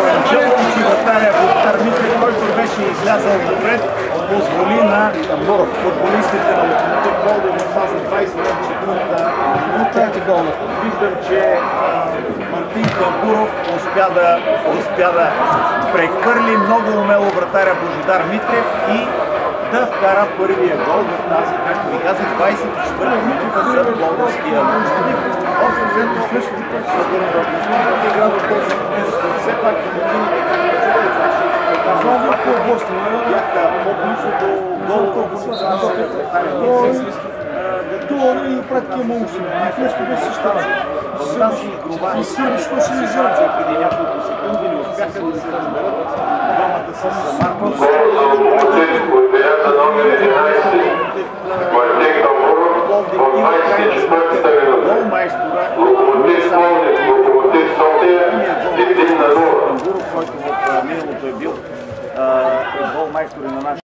Оранжелови, че вратаря Бутармите, който беше излязъл напред, позволи на футболистите на Локомотив Голден в фаза 24-та минута. Виждам, че Мартин Кълбуров успя да, успя да прекърли много умело вратаря Божидар Митрев и да вкара първия гол в тази, както ви казах, 24-та минута за българския Локомотив. Общо взето също съдържателната игра в този матч, все пак домакините Много по-блъсно. бяха по-близо до гола в То и пратки е много силно. И вместо да се щава. в тази игрова И сърби, що се не взема. ситуация преди няколко секунди не Който в миналото е бил а, голмайстор и на нашия